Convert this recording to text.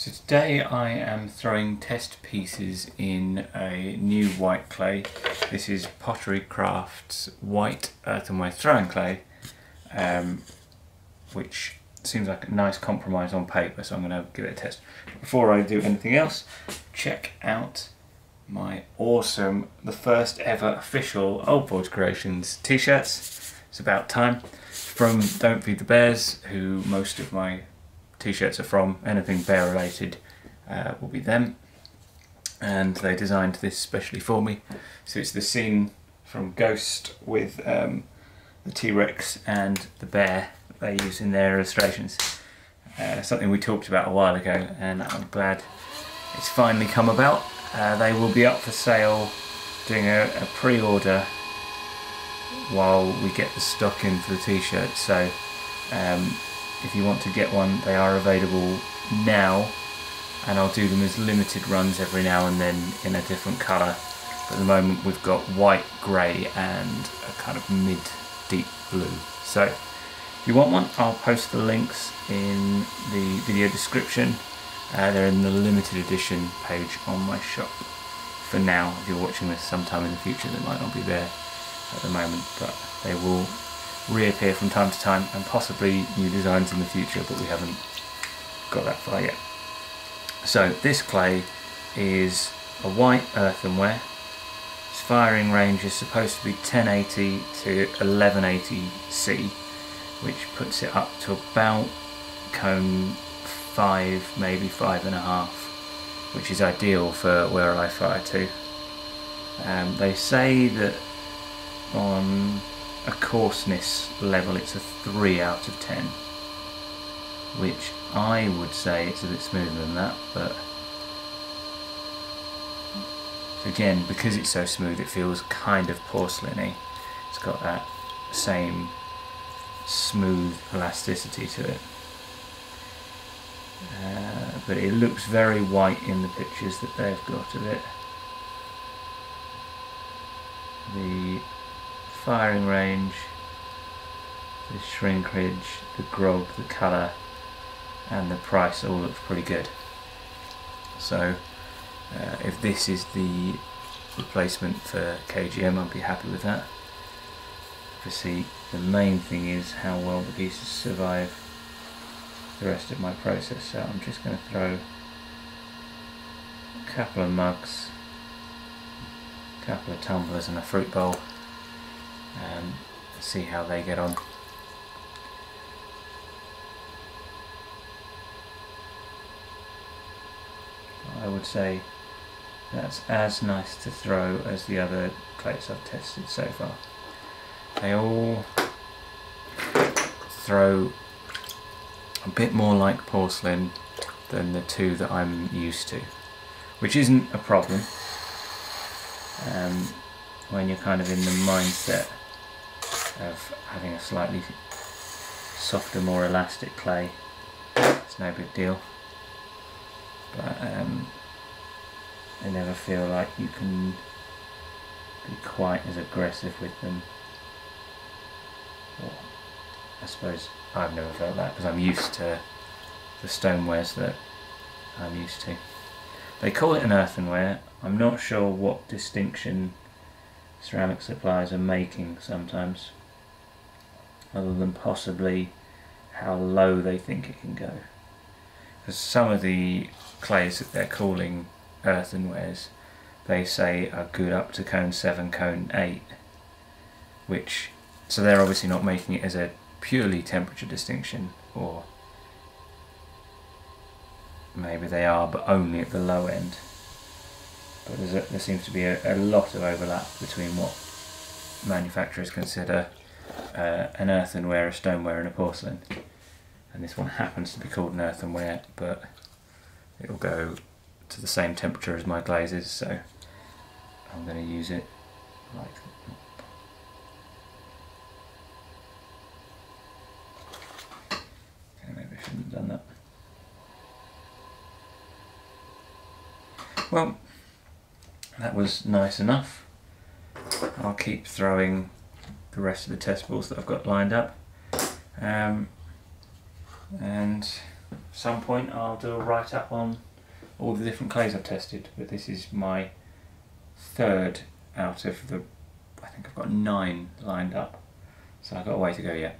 So today I am throwing test pieces in a new white clay. This is Pottery Crafts white earthenware throwing clay, um, which seems like a nice compromise on paper, so I'm going to give it a test. Before I do anything else, check out my awesome, the first ever official Old Forge Creations t-shirts. It's about time. From Don't Feed the Bears, who most of my t-shirts are from. Anything bear related uh, will be them. And they designed this specially for me. So it's the scene from Ghost with um, the T-Rex and the bear they use in their illustrations. Uh, something we talked about a while ago and I'm glad it's finally come about. Uh, they will be up for sale doing a, a pre-order while we get the stock in for the t-shirt so um, if you want to get one they are available now and I'll do them as limited runs every now and then in a different colour. But at the moment we've got white, grey and a kind of mid deep blue. So if you want one I'll post the links in the video description. Uh, they're in the limited edition page on my shop for now if you're watching this sometime in the future they might not be there at the moment but they will reappear from time to time and possibly new designs in the future but we haven't got that far yet. So this clay is a white earthenware. Its firing range is supposed to be 1080 to 1180 C which puts it up to about cone 5 maybe 5.5 which is ideal for where I fire to. Um, they say that on a coarseness level it's a 3 out of 10 which I would say it's a bit smoother than that but again because it's so smooth it feels kind of porcelainy. It's got that same smooth elasticity to it. Uh, but it looks very white in the pictures that they've got of it. The firing range, the shrinkage, the grog, the colour and the price all looks pretty good. So uh, if this is the replacement for KGM I'd be happy with that. Obviously the main thing is how well the pieces survive the rest of my process so I'm just going to throw a couple of mugs, a couple of tumblers and a fruit bowl and see how they get on. I would say that's as nice to throw as the other clays I've tested so far. They all throw a bit more like porcelain than the two that I'm used to, which isn't a problem um, when you're kind of in the mindset of having a slightly softer, more elastic clay. It's no big deal. But um, I never feel like you can be quite as aggressive with them. Well, I suppose I've never felt that because I'm used to the stonewares that I'm used to. They call it an earthenware. I'm not sure what distinction ceramic suppliers are making sometimes other than possibly how low they think it can go. Because some of the clays that they're calling earthenwares, they say are good up to cone 7, cone 8, which, so they're obviously not making it as a purely temperature distinction, or maybe they are, but only at the low end. But a, there seems to be a, a lot of overlap between what manufacturers consider uh, an earthenware, a stoneware and a porcelain. And this one happens to be called an earthenware, but it'll go to the same temperature as my glazes, so I'm going to use it like maybe I shouldn't have done that. Well, that was nice enough. I'll keep throwing the rest of the test balls that I've got lined up. Um, and some point I'll do a write up on all the different clays I've tested, but this is my third out of the, I think I've got nine lined up, so I've got a way to go yet.